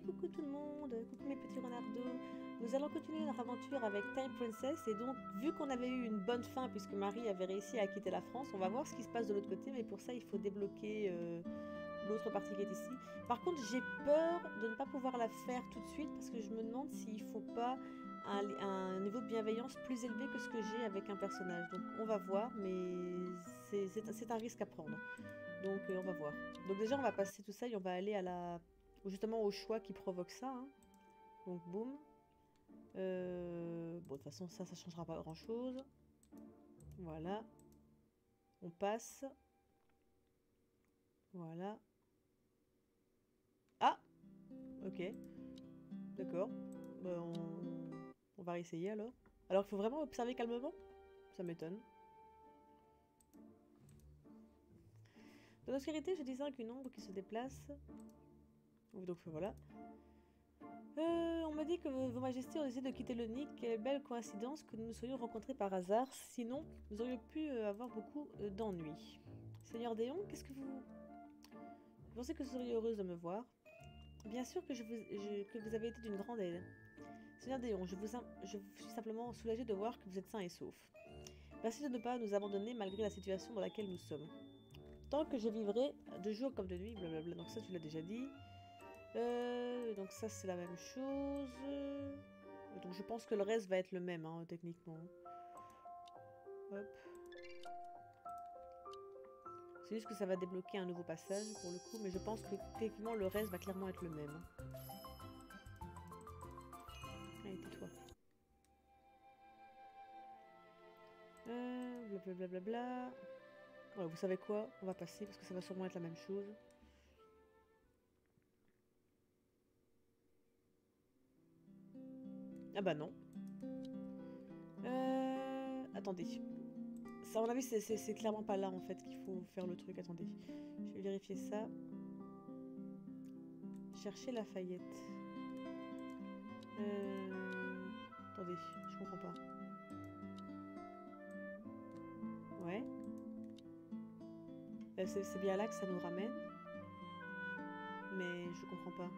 Coucou tout le monde, coucou mes petits renardos. Nous allons continuer notre aventure avec Time Princess et donc vu qu'on avait eu une bonne fin puisque Marie avait réussi à quitter la France, on va voir ce qui se passe de l'autre côté mais pour ça il faut débloquer euh, l'autre partie qui est ici. Par contre j'ai peur de ne pas pouvoir la faire tout de suite parce que je me demande s'il faut pas un, un niveau de bienveillance plus élevé que ce que j'ai avec un personnage. Donc on va voir mais c'est un risque à prendre. Donc euh, on va voir. Donc déjà on va passer tout ça et on va aller à la justement au choix qui provoque ça. hein. Donc boum. Euh, bon de toute façon ça ça changera pas grand chose. Voilà. On passe. Voilà. Ah Ok. D'accord. On... on va réessayer alors. Alors il faut vraiment observer calmement? Ça m'étonne. Dans l'obscurité, je distingue une ombre qui se déplace. Donc voilà. Euh, on m'a dit que vos majestés ont décidé de quitter le Nick. Quelle belle coïncidence que nous nous soyons rencontrés par hasard. Sinon, nous aurions pu euh, avoir beaucoup euh, d'ennuis. Seigneur Déon, qu'est-ce que vous... Vous pensez que vous seriez heureuse de me voir? Bien sûr que, je vous, que vous avez été d'une grande aide. Seigneur Déon, je, vous, je suis simplement soulagée de voir que vous êtes sain et sauf. Merci de ne pas nous abandonner malgré la situation dans laquelle nous sommes. Tant que je vivrai de jour comme de nuit, blablabla. Donc ça, tu l'as déjà dit. Euh, donc ça, c'est la même chose. Donc je pense que le reste va être le même, hein, techniquement. C'est juste que ça va débloquer un nouveau passage pour le coup, mais je pense que techniquement le reste va clairement être le même. Allez, tais-toi. Euh, blablabla. Vous savez quoi? On va passer parce que ça va sûrement être la même chose. Ah bah non. Euh... Attendez. Ça, à mon avis, c'est- clairement pas là en fait qu'il faut faire le truc. Attendez. Je vais vérifier ça. Chercher Lafayette. Euh... Attendez, je comprends pas. Ouais. C'est c'est bien là que ça nous ramène. Mais je comprends pas.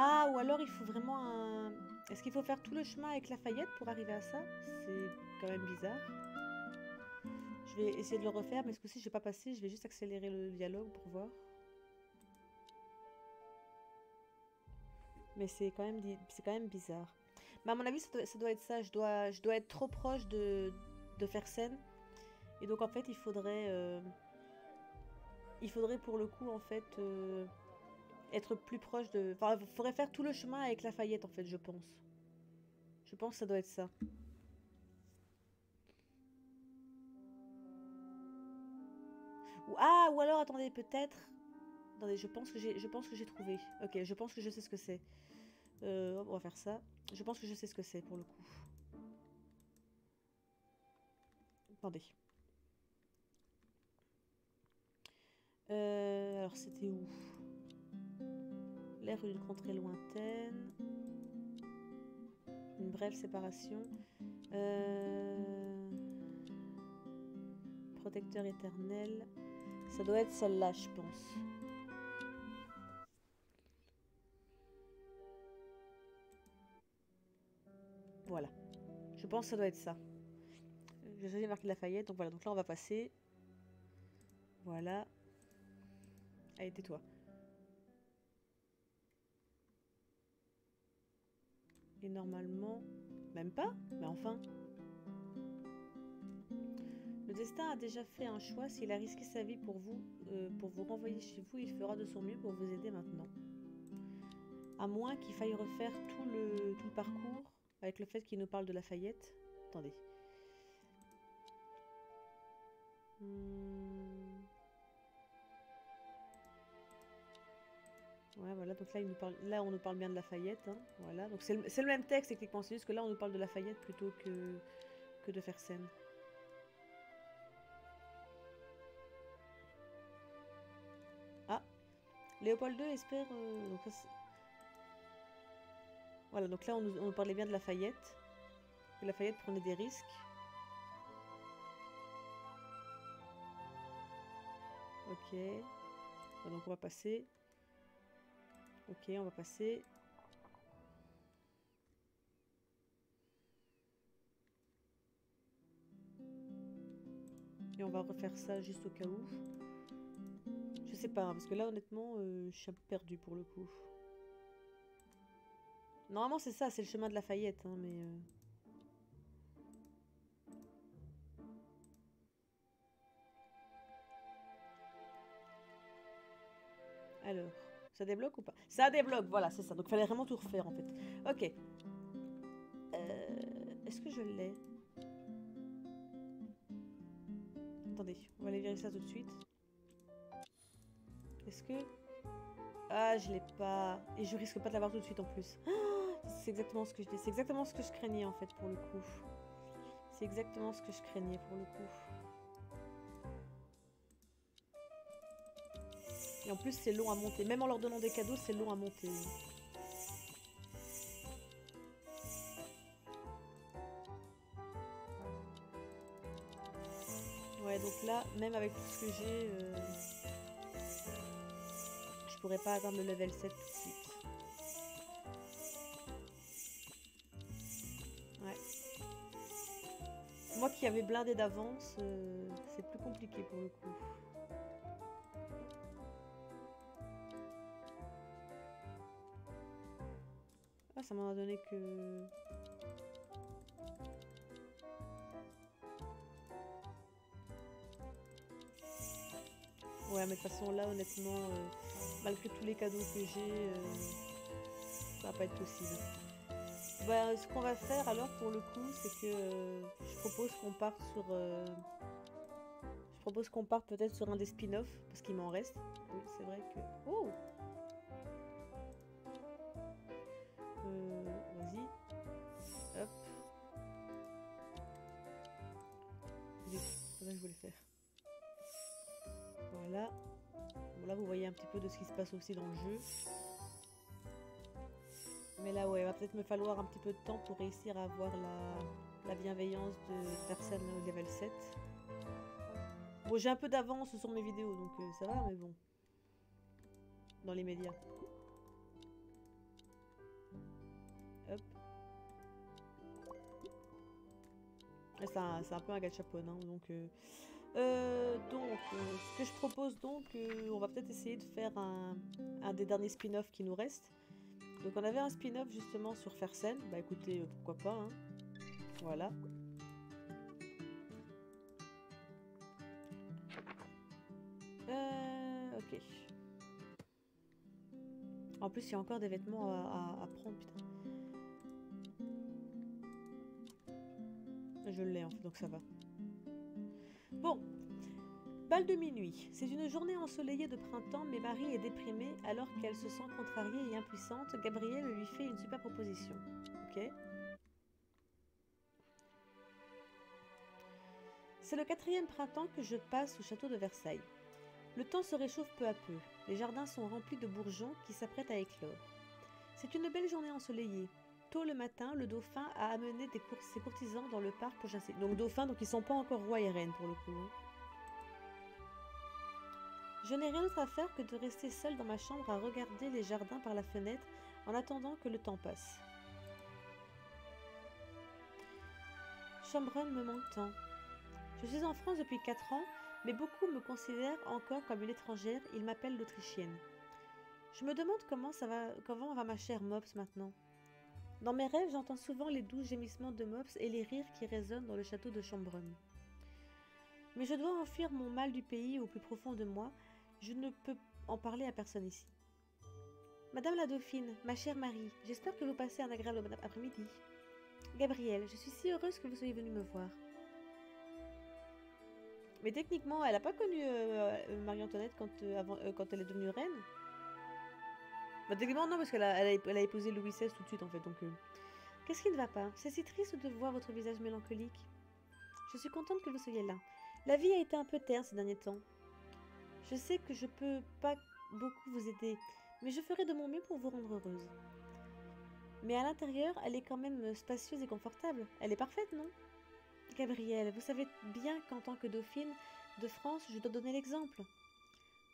Ah, ou alors il faut vraiment un... Est-ce qu'il faut faire tout le chemin avec Lafayette pour arriver à ça? C'est quand même bizarre. Je vais essayer de le refaire, mais ce coup-ci, je vais pas passer. Je vais juste accélérer le dialogue pour voir. Mais c'est quand même, quand même bizarre. Mais à mon avis, ça doit, être ça. Je dois, je dois être trop proche de, de faire scène. Et donc, en fait, il faudrait... euh, Il faudrait pour le coup, en fait... euh, être plus proche de... Enfin, il faudrait faire tout le chemin avec Lafayette, en fait, je pense. Je pense que ça doit être ça. Ou, ah, ou alors, attendez, peut-être... Attendez, je pense que j'ai, trouvé. Ok, je pense que je sais ce que c'est. Euh, on va faire ça. Je pense que je sais ce que c'est, pour le coup. Attendez. Euh, alors, c'était où? D'une contrée lointaine. Une brève séparation. Euh, Protecteur éternel. Ça doit être celle-là, je pense. Voilà. Je pense ça doit être ça. Je sais marqué Lafayette, donc voilà. Donc là, on va passer. Voilà. Allez, tais-toi. Normalement... Même pas Mais enfin... Le destin a déjà fait un choix. S'il a risqué sa vie pour vous, euh, pour vous renvoyer chez vous, il fera de son mieux pour vous aider maintenant. À moins qu'il faille refaire tout le, tout le parcours avec le fait qu'il nous parle de Lafayette. Attendez. Hmm. Ouais, voilà, donc là, il nous parle, là, on nous parle bien de Lafayette. hein, Voilà, donc c'est le, le même texte techniquement, c'est juste que là, on nous parle de Lafayette plutôt que, que de faire scène. Ah, Léopold II espère. euh, donc voilà, donc là, on nous, on nous parlait bien de Lafayette. Que Lafayette prenait des risques. Ok. donc on va passer. Ok, on va passer. Et on va refaire ça juste au cas où. Je sais pas, hein, parce que là honnêtement, euh, je suis un peu perdue pour le coup. Normalement c'est ça, c'est le chemin de la Fayette, hein, mais... Euh. Alors, ça débloque ou pas? Ça débloque, voilà, c'est ça. Donc fallait vraiment tout refaire en fait. Ok. Euh, est-ce que je l'ai? Attendez, on va aller vérifier ça tout de suite. Est-ce que... Ah, je l'ai pas. Et je risque pas de l'avoir tout de suite en plus. c'est exactement ce que je dis. C'est exactement ce que je craignais en fait pour le coup. C'est exactement ce que je craignais pour le coup. Et en plus, c'est long à monter. Même en leur donnant des cadeaux, c'est long à monter. Ouais, donc là, même avec tout ce que j'ai, euh, je pourrais pas atteindre le level 7 tout de suite. Ouais. Moi qui avais blindé d'avance, euh, c'est plus compliqué pour le coup. Ça m'en a donné que... Ouais, mais de toute façon, là, honnêtement, euh, malgré tous les cadeaux que j'ai, euh, ça va pas être possible. Bah, ce qu'on va faire alors, pour le coup, c'est que euh, je propose qu'on parte sur... je propose qu'on parte peut-être sur un des spin-offs, parce qu'il m'en reste. C'est vrai que... Oh je voulais faire. Voilà. là, vous voyez un petit peu de ce qui se passe aussi dans le jeu. Mais là, ouais, il va peut-être me falloir un petit peu de temps pour réussir à avoir la, bienveillance de personne level 7. Bon, j'ai un peu d'avance sur mes vidéos, donc euh, ça va, mais bon. Dans les médias. C'est un, peu un gachapon, hein, donc... Euh, euh, donc, euh, ce que je propose donc, on va peut-être essayer de faire un, des derniers spin-offs qui nous restent. Donc on avait un spin-off justement sur Fersen, bah écoutez, pourquoi pas, hein. Voilà. ok. En plus, il y a encore des vêtements à prendre, putain. Je l'ai donc ça va. Bon, bal de minuit. C'est une journée ensoleillée de printemps, mais Marie est déprimée alors qu'elle se sent contrariée et impuissante. Gabrielle lui fait une super proposition. Ok? C'est le quatrième printemps que je passe au château de Versailles. Le temps se réchauffe peu à peu. Les jardins sont remplis de bourgeons qui s'apprêtent à éclore. C'est une belle journée ensoleillée. Tôt le matin, le dauphin a amené ses courtisans dans le parc pour chasser. Donc dauphin, donc ils sont pas encore roi et reine pour le coup. Hein. Je n'ai rien d'autre à faire que de rester seule dans ma chambre à regarder les jardins par la fenêtre en attendant que le temps passe. Chambrun me manque tant. Je suis en France depuis 4 ans, mais beaucoup me considèrent encore comme une étrangère. Ils m'appellent l'Autrichienne. Je me demande comment ça va, comment va ma chère Mops maintenant. Dans mes rêves, j'entends souvent les doux gémissements de Mops et les rires qui résonnent dans le château de Chambronne. Mais je dois enfuir mon mal du pays au plus profond de moi. Je ne peux en parler à personne ici. Madame la Dauphine, ma chère Marie, j'espère que vous passez un agréable après-midi. Gabrielle, je suis si heureuse que vous soyez venue me voir. Mais techniquement, elle n'a pas connu euh, euh, Marie-Antoinette euh, quand elle est devenue reine? Bah, techniquement, non, parce qu'elle a, elle épousé Louis XVI tout de suite, en fait. Euh. qu'est-ce qui ne va pas? C'est si triste de voir votre visage mélancolique. Je suis contente que vous soyez là. La vie a été un peu terre ces derniers temps. Je sais que je peux pas beaucoup vous aider, mais je ferai de mon mieux pour vous rendre heureuse. Mais à l'intérieur, elle est quand même spacieuse et confortable. Elle est parfaite, non? Gabrielle, vous savez bien qu'en tant que dauphine de France, je dois donner l'exemple.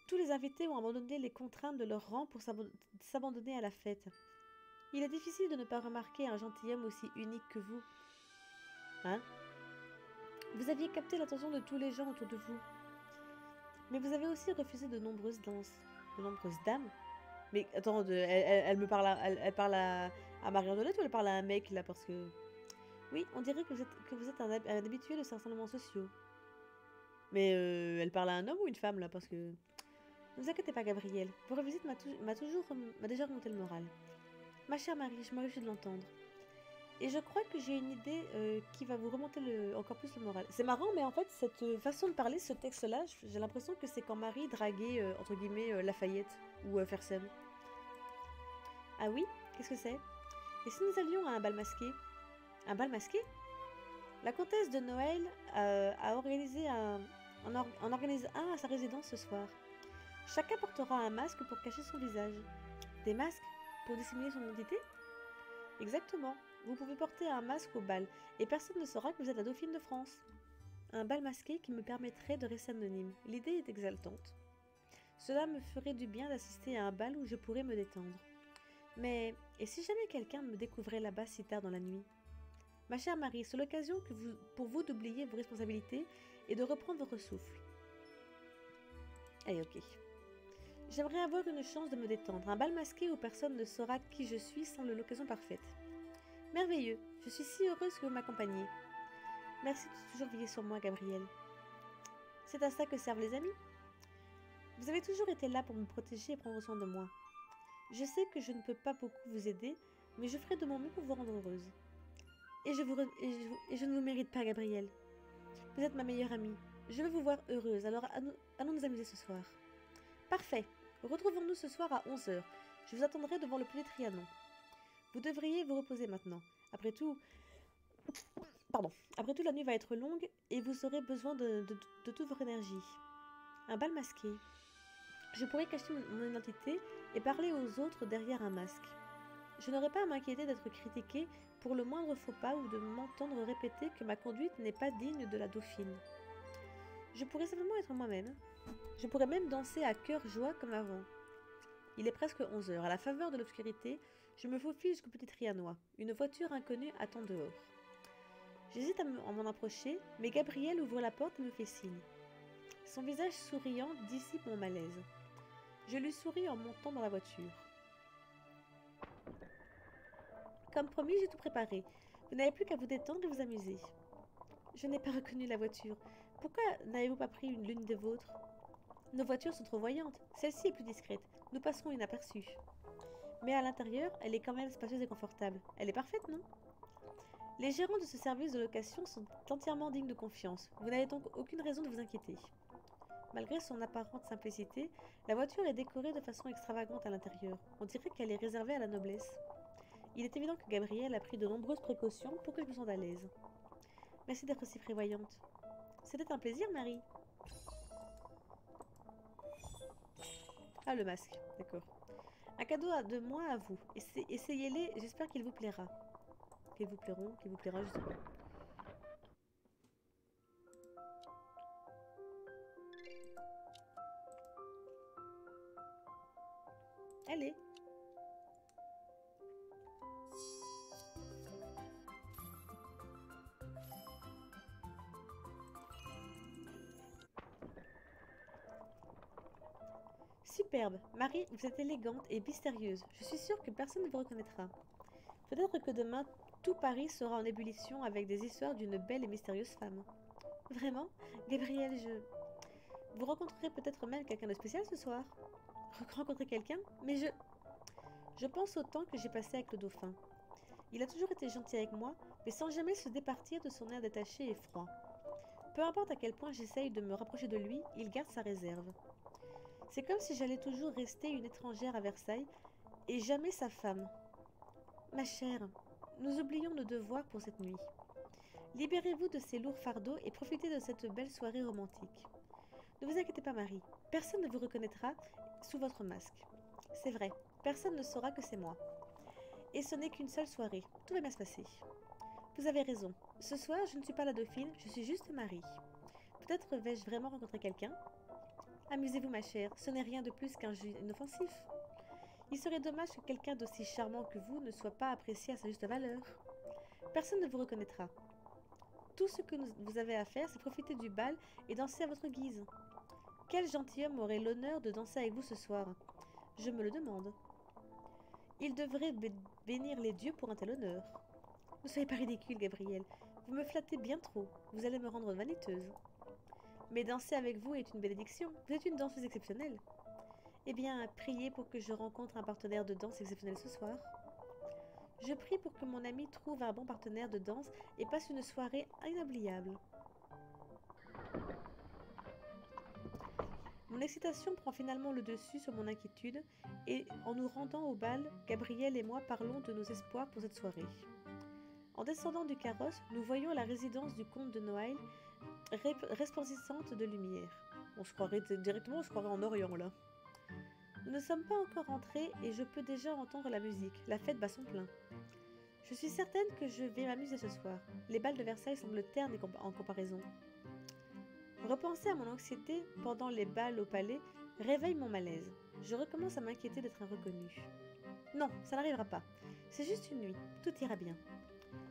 Tous les invités ont abandonné les contraintes de leur rang pour s'abandonner à la fête. Il est difficile de ne pas remarquer un gentilhomme aussi unique que vous. Hein? Vous aviez capté l'attention de tous les gens autour de vous. Mais vous avez aussi refusé de nombreuses danses. De nombreuses dames Mais attends, elle, me parle, à, elle, parle à, Marie-Antoinette ou elle parle à un mec là Parce que. Oui, on dirait que vous êtes, que vous êtes un, habitué de certains moments sociaux. Mais euh, elle parle à un homme ou une femme là Parce que. Ne vous inquiétez pas, Gabriel. Vos revisite m'a toujours m'a déjà remonté le moral. Ma chère Marie, je réjouis de l'entendre. Et je crois que j'ai une idée euh, qui va vous remonter encore plus le moral. C'est marrant, mais en fait, cette euh, façon de parler, ce texte-là, j'ai l'impression que c'est quand Marie draguait, euh, entre guillemets, Lafayette ou Fersen. Ah oui? Qu'est-ce que c'est? Et si nous allions à un bal masqué? Un bal masqué? La comtesse de Noël a organisé un, en, organise un à sa résidence ce soir. Chacun portera un masque pour cacher son visage. Des masques Pour dissimuler son identité? Exactement. Vous pouvez porter un masque au bal, et personne ne saura que vous êtes la dauphine de France. Un bal masqué qui me permettrait de rester anonyme. L'idée est exaltante. Cela me ferait du bien d'assister à un bal où je pourrais me détendre. Mais, et si jamais quelqu'un me découvrait là-bas si tard dans la nuit? Ma chère Marie, c'est l'occasion pour vous d'oublier vos responsabilités et de reprendre votre souffle. Allez, ok. J'aimerais avoir une chance de me détendre, un bal masqué où personne ne saura qui je suis semble l'occasion parfaite. Merveilleux, je suis si heureuse que vous m'accompagniez. Merci de toujours veiller sur moi, Gabriel. C'est à ça que servent les amis. Vous avez toujours été là pour me protéger et prendre soin de moi. Je sais que je ne peux pas beaucoup vous aider, mais je ferai de mon mieux pour vous rendre heureuse. Et je, vous et je, ne vous mérite pas, Gabriel. Vous êtes ma meilleure amie. Je veux vous voir heureuse, alors allons nous amuser ce soir. Parfait. Retrouvons-nous ce soir à 11h. Je vous attendrai devant le petit Trianon. Vous devriez vous reposer maintenant. Après tout... Pardon. Après tout, la nuit va être longue et vous aurez besoin de, toute votre énergie. Un bal masqué. Je pourrais cacher mon identité et parler aux autres derrière un masque. Je n'aurais pas à m'inquiéter d'être critiqué pour le moindre faux pas ou de m'entendre répéter que ma conduite n'est pas digne de la dauphine. Je pourrais simplement être moi-même. Je pourrais même danser à cœur joie comme avant. Il est presque 11 heures. À la faveur de l'obscurité, je me faufile jusqu'au petit trianois. Une voiture inconnue attend dehors. J'hésite à m'en approcher, mais Gabriel ouvre la porte et me fait signe. Son visage souriant dissipe mon malaise. Je lui souris en montant dans la voiture. Comme promis, j'ai tout préparé. Vous n'avez plus qu'à vous détendre et vous amuser. Je n'ai pas reconnu la voiture. Pourquoi n'avez-vous pas pris une l'une des vôtres Nos voitures sont trop voyantes. Celle-ci est plus discrète. Nous passerons inaperçus. Mais à l'intérieur, elle est quand même spacieuse et confortable. Elle est parfaite, non? Les gérants de ce service de location sont entièrement dignes de confiance. Vous n'avez donc aucune raison de vous inquiéter. Malgré son apparente simplicité, la voiture est décorée de façon extravagante à l'intérieur. On dirait qu'elle est réservée à la noblesse. Il est évident que Gabrielle a pris de nombreuses précautions pour que je me sente à l'aise. Merci d'être si prévoyante. C'était un plaisir, Marie. Ah, le masque, d'accord. Un cadeau de moi à vous. Essayez-les, j'espère qu'il vous plaira. Qu'ils vous plairont, qu'il vous plaira, je. Allez Superbe. Marie, vous êtes élégante et mystérieuse. Je suis sûre que personne ne vous reconnaîtra. Peut-être que demain, tout Paris sera en ébullition avec des histoires d'une belle et mystérieuse femme. Vraiment? Gabriel, je... Vous rencontrerez peut-être même quelqu'un de spécial ce soir Rencontrer quelqu'un? Mais je... Je pense au temps que j'ai passé avec le dauphin. Il a toujours été gentil avec moi, mais sans jamais se départir de son air détaché et froid. Peu importe à quel point j'essaye de me rapprocher de lui, il garde sa réserve. C'est comme si j'allais toujours rester une étrangère à Versailles et jamais sa femme. Ma chère, nous oublions nos devoirs pour cette nuit. Libérez-vous de ces lourds fardeaux et profitez de cette belle soirée romantique. Ne vous inquiétez pas, Marie, personne ne vous reconnaîtra sous votre masque. C'est vrai, personne ne saura que c'est moi. Et ce n'est qu'une seule soirée, tout va bien se passer. Vous avez raison, ce soir je ne suis pas la dauphine, je suis juste Marie. Peut-être vais-je vraiment rencontrer quelqu'un? Amusez-vous, ma chère, ce n'est rien de plus qu'un jeu inoffensif. Il serait dommage que quelqu'un d'aussi charmant que vous ne soit pas apprécié à sa juste valeur. Personne ne vous reconnaîtra. Tout ce que vous avez à faire, c'est profiter du bal et danser à votre guise. Quel gentilhomme aurait l'honneur de danser avec vous ce soir? Je me le demande. Il devrait bénir les dieux pour un tel honneur. Ne soyez pas ridicule, Gabriel. Vous me flattez bien trop. Vous allez me rendre vaniteuse. Mais danser avec vous est une bénédiction. Vous êtes une danseuse exceptionnelle. Eh bien, priez pour que je rencontre un partenaire de danse exceptionnel ce soir. Je prie pour que mon ami trouve un bon partenaire de danse et passe une soirée inoubliable. Mon excitation prend finalement le dessus sur mon inquiétude, et en nous rendant au bal, Gabriel et moi parlons de nos espoirs pour cette soirée. En descendant du carrosse, nous voyons la résidence du comte de Noël, resplendissante de lumière. On se croirait directement, on se croirait en Orient là. Nous ne sommes pas encore entrés et je peux déjà entendre la musique. La fête bat son plein. Je suis certaine que je vais m'amuser ce soir. Les balles de Versailles semblent ternes en comparaison. Repenser à mon anxiété pendant les balles au palais réveille mon malaise. Je recommence à m'inquiéter d'être reconnu. Non, ça n'arrivera pas. C'est juste une nuit. Tout ira bien.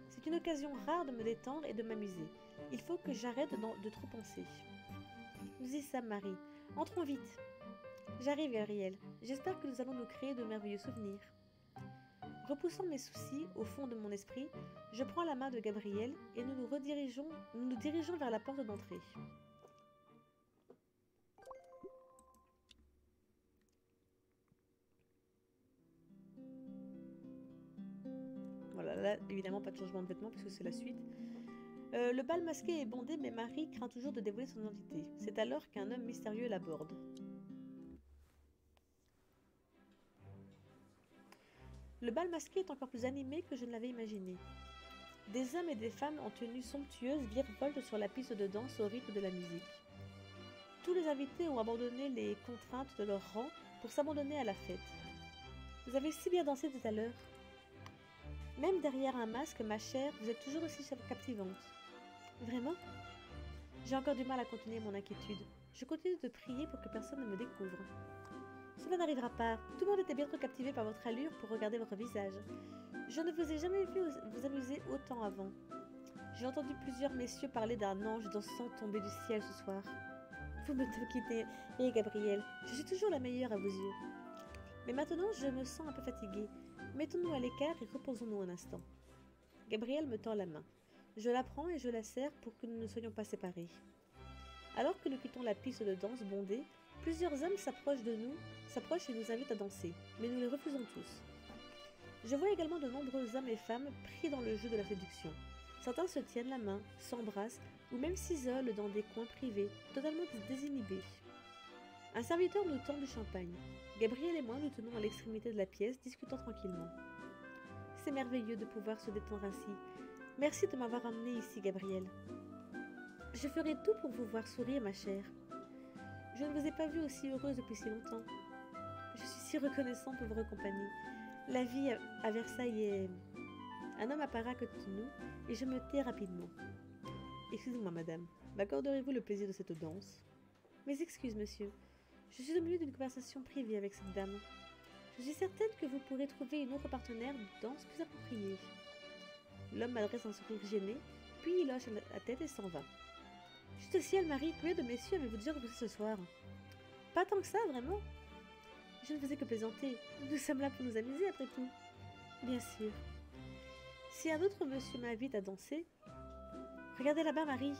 C'est une occasion rare de me détendre et de m'amuser. Il faut que j'arrête de, trop penser. Nous y sommes, Marie. Entrons vite. J'arrive, Gabriel. J'espère que nous allons nous créer de merveilleux souvenirs. Repoussant mes soucis au fond de mon esprit, je prends la main de Gabriel et nous nous nous nous dirigeons vers la porte d'entrée. Voilà, là, évidemment, pas de changement de vêtements puisque c'est la suite. Euh, le bal masqué est bondé, mais Marie craint toujours de dévoiler son identité. C'est alors qu'un homme mystérieux l'aborde. Le bal masqué est encore plus animé que je ne l'avais imaginé. Des hommes et des femmes en tenue somptueuse virevoltent sur la piste de danse au rythme de la musique. Tous les invités ont abandonné les contraintes de leur rang pour s'abandonner à la fête. Vous avez si bien dansé tout à l'heure. Même derrière un masque, ma chère, vous êtes toujours aussi captivante. Vraiment? J'ai encore du mal à contenir mon inquiétude. Je continue de prier pour que personne ne me découvre. Cela n'arrivera pas. Tout le monde était bien trop captivé par votre allure pour regarder votre visage. Je ne vous ai jamais vu vous amuser autant avant. J'ai entendu plusieurs messieurs parler d'un ange dansant tombé du ciel ce soir. Vous me quittez, et Gabriel, je suis toujours la meilleure à vos yeux. Mais maintenant, je me sens un peu fatiguée. Mettons-nous à l'écart et reposons-nous un instant. Gabriel me tend la main. Je la prends et je la serre pour que nous ne soyons pas séparés. Alors que nous quittons la piste de danse bondée, Plusieurs hommes s'approchent de nous, s'approchent et nous invitent à danser, mais nous les refusons tous. Je vois également de nombreux hommes et femmes pris dans le jeu de la séduction. Certains se tiennent la main, s'embrassent ou même s'isolent dans des coins privés, totalement désinhibés. Un serviteur nous tend du champagne. Gabriel et moi nous tenons à l'extrémité de la pièce, discutant tranquillement. C'est merveilleux de pouvoir se détendre ainsi. Merci de m'avoir amené ici, Gabriel. Je ferai tout pour vous voir sourire, ma chère. Je ne vous ai pas vue aussi heureuse depuis si longtemps. Je suis si reconnaissant pour votre compagnie. La vie à Versailles est... Un homme apparaît côté de nous et je me tais rapidement. Excusez-moi, madame. M'accorderez-vous le plaisir de cette danse? Mes excuses, monsieur. Je suis au milieu d'une conversation privée avec cette dame. Je suis certaine que vous pourrez trouver une autre partenaire de danse plus appropriée. L'homme m'adresse un sourire gêné, puis il hoche la tête et s'en va. Juste ciel, Marie, combien de messieurs avez-vous déjà repoussé ce soir? Pas tant que ça, vraiment Je ne faisais que plaisanter. Nous sommes là pour nous amuser, après tout. Bien sûr. Si un autre monsieur m'invite à danser... Regardez là-bas, Marie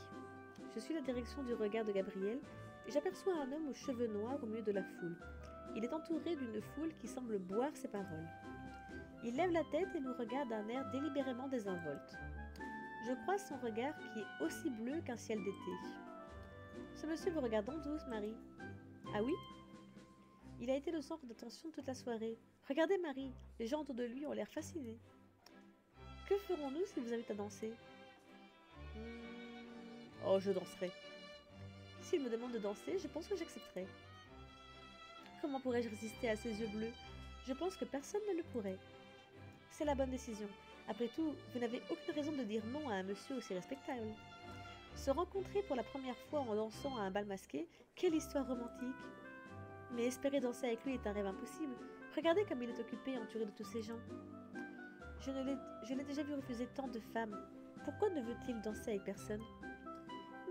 Je suis la direction du regard de Gabriel et j'aperçois un homme aux cheveux noirs au milieu de la foule. Il est entouré d'une foule qui semble boire ses paroles. Il lève la tête et nous regarde d'un air délibérément désinvolte. Je crois son regard qui est aussi bleu qu'un ciel d'été. Ce monsieur vous regarde en douce, Marie. Ah oui? Il a été le centre d'attention toute la soirée. Regardez, Marie, les gens autour de lui ont l'air fascinés. Que ferons-nous s'il vous invite à danser? Hmm. Oh, je danserai. S'il me demande de danser, je pense que j'accepterai. Comment pourrais-je résister à ses yeux bleus? Je pense que personne ne le pourrait. C'est la bonne décision. Après tout, vous n'avez aucune raison de dire non à un monsieur aussi respectable. Se rencontrer pour la première fois en dansant à un bal masqué, quelle histoire romantique Mais espérer danser avec lui est un rêve impossible. Regardez comme il est occupé, entouré de tous ces gens. Je l'ai déjà vu refuser tant de femmes. Pourquoi ne veut-il danser avec personne?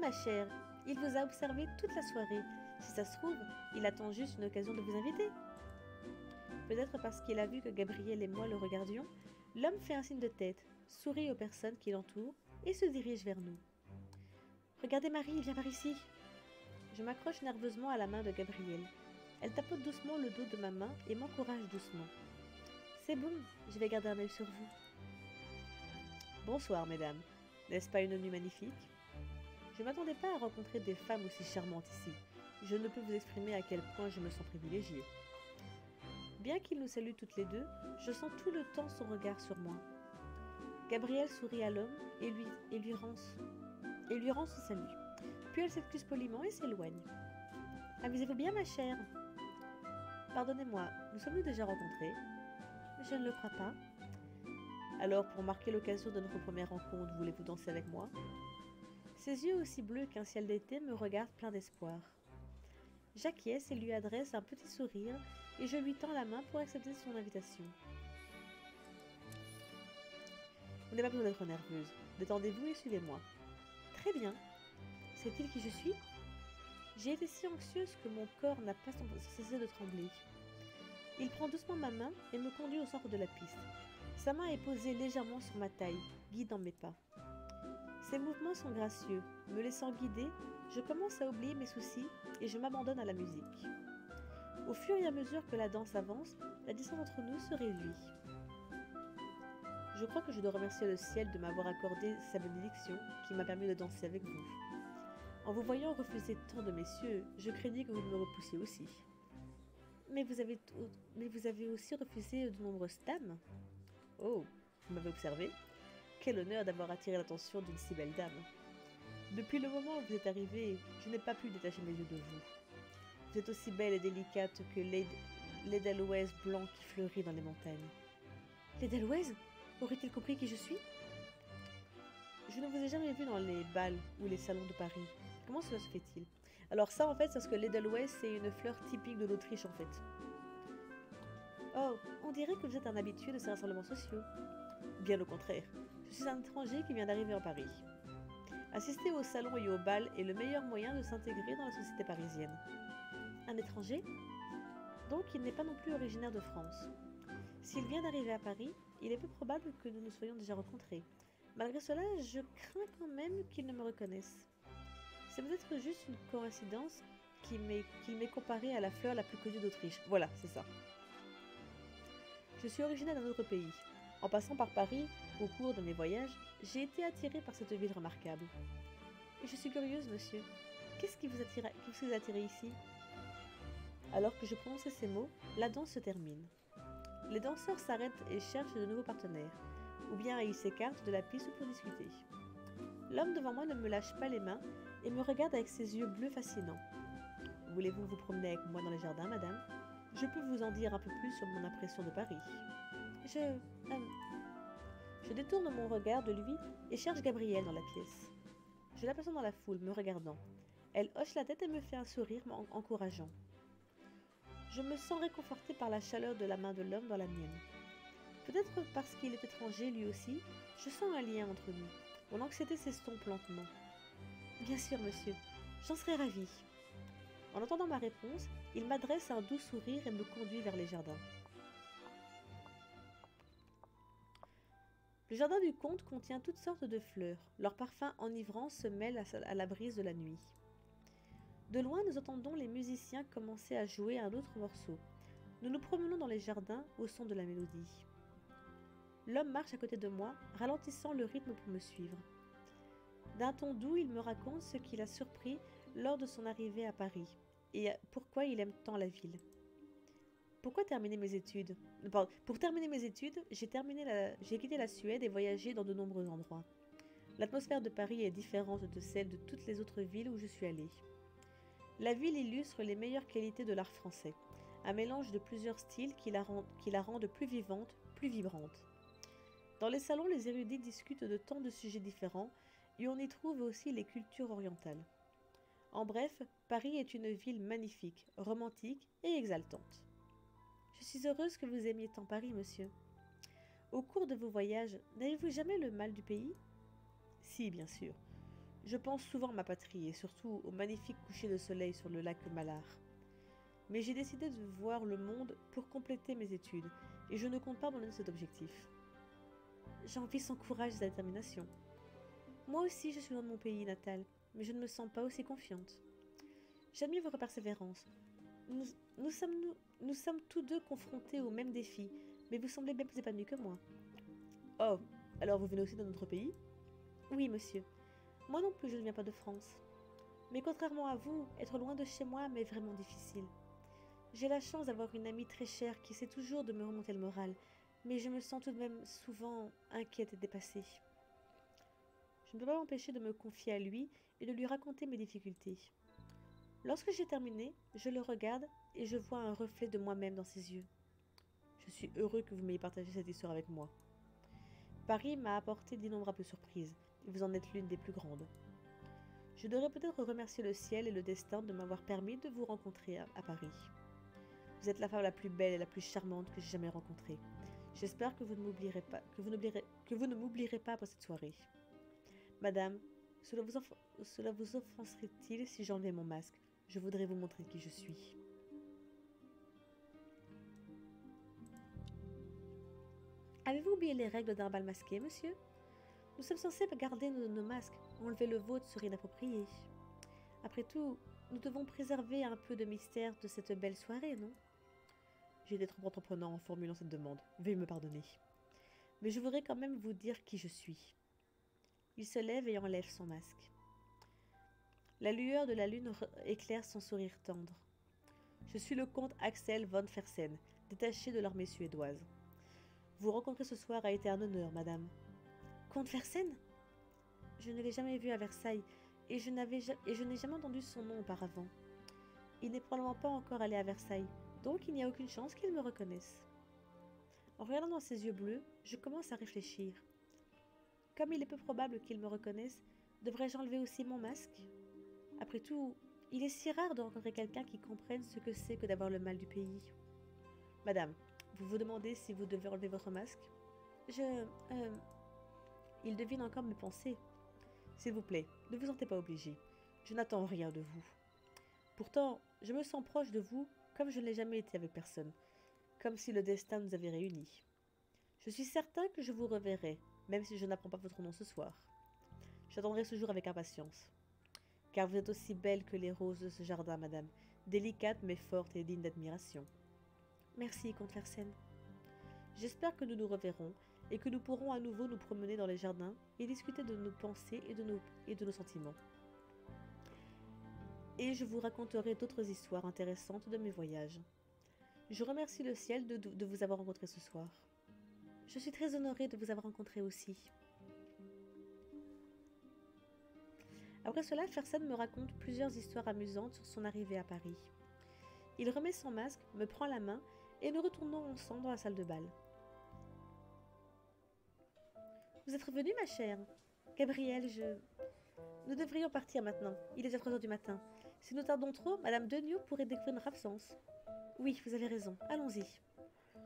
Ma chère, il vous a observé toute la soirée. Si ça se trouve, il attend juste une occasion de vous inviter. Peut-être parce qu'il a vu que Gabriel et moi le regardions, l'homme fait un signe de tête, sourit aux personnes qui l'entourent et se dirige vers nous. Regardez Marie, viens par ici. Je m'accroche nerveusement à la main de Gabrielle. Elle tapote doucement le dos de ma main et m'encourage doucement. C'est bon, je vais garder un œil sur vous. Bonsoir, mesdames. N'est-ce pas une nuit magnifique? Je ne m'attendais pas à rencontrer des femmes aussi charmantes ici. Je ne peux vous exprimer à quel point je me sens privilégiée. Bien qu'il nous salue toutes les deux, je sens tout le temps son regard sur moi. Gabrielle sourit à l'homme et lui, et, et lui rend son salut. Puis elle s'excuse poliment et s'éloigne. Amusez-vous bien, ma chère Pardonnez-moi, nous sommes-nous déjà rencontrés? Je ne le crois pas. Alors, pour marquer l'occasion de notre première rencontre, voulez-vous danser avec moi? Ses yeux aussi bleus qu'un ciel d'été me regardent plein d'espoir. J'acquiesce et lui adresse un petit sourire et je lui tends la main pour accepter son invitation. Vous n'avez pas besoin d'être nerveuse. Détendez-vous et suivez-moi. Très bien. C'est-il qui je suis? J'ai été si anxieuse que mon corps n'a pas cessé de trembler. Il prend doucement ma main et me conduit au centre de la piste. Sa main est posée légèrement sur ma taille, guidant mes pas. Ses mouvements sont gracieux. Me laissant guider, je commence à oublier mes soucis et je m'abandonne à la musique. Au fur et à mesure que la danse avance, la distance entre nous se réduit. Je crois que je dois remercier le ciel de m'avoir accordé sa bénédiction qui m'a permis de danser avec vous. En vous voyant refuser tant de messieurs, je craignais que vous me repoussiez aussi. Mais vous avez, mais vous avez aussi refusé de nombreuses dames Oh, vous m'avez observé Quel honneur d'avoir attiré l'attention d'une si belle dame. Depuis le moment où vous êtes arrivé, je n'ai pas pu détacher mes yeux de vous. Vous êtes aussi belle et délicate que l'Edelweiss blanc qui fleurit dans les montagnes. L'Edelweiss Aurait-il compris qui je suis? Je ne vous ai jamais vu dans les bals ou les salons de Paris. Comment cela se fait-il? Alors ça, en fait, c'est parce que l'Edelweiss, c'est une fleur typique de l'Autriche, en fait. Oh, on dirait que vous êtes un habitué de ces rassemblements sociaux. Bien au contraire, je suis un étranger qui vient d'arriver en Paris. Assister au salon et au bal est le meilleur moyen de s'intégrer dans la société parisienne. Étranger Donc il n'est pas non plus originaire de France. S'il vient d'arriver à Paris, il est peu probable que nous nous soyons déjà rencontrés. Malgré cela, je crains quand même qu'il ne me reconnaisse. C'est peut-être juste une coïncidence qu'il m'ait comparé à la fleur la plus connue d'Autriche. Voilà, c'est ça. Je suis originaire d'un autre pays. En passant par Paris, au cours de mes voyages, j'ai été attirée par cette ville remarquable. Et je suis curieuse, monsieur. Qu'est-ce qui vous attire, qui vous attiré ici? Alors que je prononçais ces mots, la danse se termine. Les danseurs s'arrêtent et cherchent de nouveaux partenaires, ou bien ils s'écartent de la piste pour discuter. L'homme devant moi ne me lâche pas les mains et me regarde avec ses yeux bleus fascinants. Voulez-vous vous promener avec moi dans les jardins, madame? Je peux vous en dire un peu plus sur mon impression de Paris. Je. Euh, je détourne mon regard de lui et cherche Gabrielle dans la pièce. Je l'aperçois dans la foule, me regardant. Elle hoche la tête et me fait un sourire encourageant. Je me sens réconfortée par la chaleur de la main de l'homme dans la mienne. Peut-être parce qu'il est étranger lui aussi, je sens un lien entre nous. Mon anxiété s'estompe lentement. Bien sûr, monsieur, j'en serais ravie. En entendant ma réponse, il m'adresse un doux sourire et me conduit vers les jardins. Le jardin du comte contient toutes sortes de fleurs. Leur parfum enivrant se mêle à la brise de la nuit. De loin, nous entendons les musiciens commencer à jouer un autre morceau. Nous nous promenons dans les jardins au son de la mélodie. L'homme marche à côté de moi, ralentissant le rythme pour me suivre. D'un ton doux, il me raconte ce qu'il a surpris lors de son arrivée à Paris et pourquoi il aime tant la ville. Pourquoi terminer mes études? Pour terminer mes études, j'ai quitté la Suède et voyagé dans de nombreux endroits. L'atmosphère de Paris est différente de celle de toutes les autres villes où je suis allée. La ville illustre les meilleures qualités de l'art français, un mélange de plusieurs styles qui la, qui la rendent plus vivante, plus vibrante. Dans les salons, les érudits discutent de tant de sujets différents et on y trouve aussi les cultures orientales. En bref, Paris est une ville magnifique, romantique et exaltante. Je suis heureuse que vous aimiez tant Paris, monsieur. Au cours de vos voyages, n'avez-vous jamais le mal du pays? Si, bien sûr. Je pense souvent à ma patrie et surtout au magnifique coucher de soleil sur le lac Malard. Mais j'ai décidé de voir le monde pour compléter mes études et je ne compte pas abandonner cet objectif. J'envie son courage et sa détermination. Moi aussi, je suis loin de mon pays natal, mais je ne me sens pas aussi confiante. J'admire votre persévérance. Nous, sommes tous deux confrontés aux mêmes défis, mais vous semblez bien plus épanoui que moi. Oh, alors vous venez aussi de notre pays? Oui, monsieur. Moi non plus, je ne viens pas de France. Mais contrairement à vous, être loin de chez moi m'est vraiment difficile. J'ai la chance d'avoir une amie très chère qui essaie toujours de me remonter le moral, mais je me sens tout de même souvent inquiète et dépassée. Je ne peux pas m'empêcher de me confier à lui et de lui raconter mes difficultés. Lorsque j'ai terminé, je le regarde et je vois un reflet de moi-même dans ses yeux. Je suis heureux que vous m'ayez partagé cette histoire avec moi. Paris m'a apporté d'innombrables surprises, vous en êtes l'une des plus grandes. Je devrais peut-être remercier le ciel et le destin de m'avoir permis de vous rencontrer à, Paris. Vous êtes la femme la plus belle et la plus charmante que j'ai jamais rencontrée. J'espère que vous ne m'oublierez pas, que vous ne m'oublierez pas après cette soirée. Madame, cela vous, cela vous offenserait-il si j'enlevais mon masque? Je voudrais vous montrer qui je suis. Avez-vous oublié les règles d'un bal masqué, monsieur? Nous sommes censés garder nos, masques. Enlever le vôtre serait inapproprié. Après tout, nous devons préserver un peu de mystère de cette belle soirée, non? J'ai été trop entreprenant en formulant cette demande. Veuillez me pardonner. Mais je voudrais quand même vous dire qui je suis. Il se lève et enlève son masque. La lueur de la lune éclaire son sourire tendre. Je suis le comte Axel von Fersen, détaché de l'armée suédoise. Vous rencontrer ce soir a été un honneur, madame. Comte Fersen Je ne l'ai jamais vu à Versailles et je n'ai jamais entendu son nom auparavant. Il n'est probablement pas encore allé à Versailles, donc il n'y a aucune chance qu'il me reconnaisse. En regardant dans ses yeux bleus, je commence à réfléchir. Comme il est peu probable qu'il me reconnaisse, devrais-je enlever aussi mon masque? Après tout, il est si rare de rencontrer quelqu'un qui comprenne ce que c'est que d'avoir le mal du pays. Madame, vous vous demandez si vous devez enlever votre masque? Je... Euh, il devine encore mes pensées. S'il vous plaît, ne vous sentez pas obligé. Je n'attends rien de vous. Pourtant, je me sens proche de vous comme je ne l'ai jamais été avec personne, comme si le destin nous avait réunis. Je suis certain que je vous reverrai, même si je n'apprends pas votre nom ce soir. J'attendrai ce jour avec impatience. Car vous êtes aussi belle que les roses de ce jardin, madame, délicate mais forte et digne d'admiration. Merci, comte Fersen. J'espère que nous nous reverrons et que nous pourrons à nouveau nous promener dans les jardins et discuter de nos pensées et de nos, sentiments. Et je vous raconterai d'autres histoires intéressantes de mes voyages. Je remercie le ciel de, de vous avoir rencontré ce soir. Je suis très honorée de vous avoir rencontré aussi. Après cela, Fersen me raconte plusieurs histoires amusantes sur son arrivée à Paris. Il remet son masque, me prend la main et nous retournons ensemble dans la salle de bal. Vous êtes revenue, ma chère Gabrielle, je... Nous devrions partir maintenant. Il est déjà 3 heures du matin. Si nous tardons trop, Madame Denio pourrait découvrir notre absence. Oui, vous avez raison. Allons-y.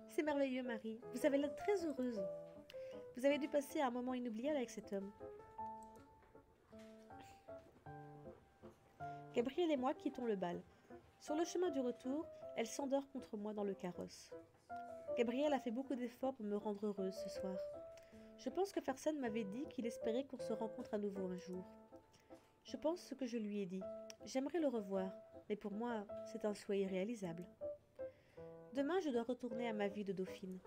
C'est merveilleux, Marie. Vous avez l'air très heureuse. Vous avez dû passer un moment inoubliable avec cet homme. Gabrielle et moi quittons le bal. Sur le chemin du retour, elle s'endort contre moi dans le carrosse. Gabriel a fait beaucoup d'efforts pour me rendre heureuse ce soir. Je pense que Fersen m'avait dit qu'il espérait qu'on se rencontre à nouveau un jour. Je pense ce que je lui ai dit. J'aimerais le revoir, mais pour moi, c'est un souhait irréalisable. Demain, je dois retourner à ma vie de dauphine.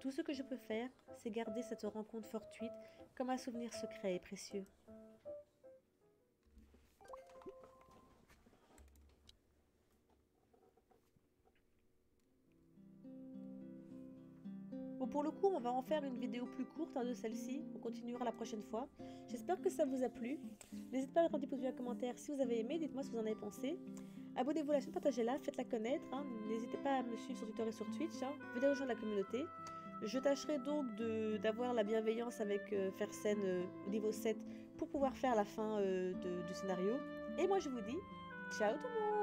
Tout ce que je peux faire, c'est garder cette rencontre fortuite comme un souvenir secret et précieux. On va en faire une vidéo plus courte hein, de celle-ci. On continuera la prochaine fois. J'espère que ça vous a plu. N'hésitez pas à mettre un petit pouce bleu en commentaire si vous avez aimé. Dites-moi ce que vous en avez pensé. Abonnez-vous à la chaîne, partagez-la, faites-la connaître. Hein. N'hésitez pas à me suivre sur Twitter et sur Twitch. Hein. Venez rejoindre la communauté. Je tâcherai donc d'avoir la bienveillance avec euh, Fersen euh, au niveau 7 pour pouvoir faire la fin euh, du scénario. Et moi je vous dis, ciao tout le monde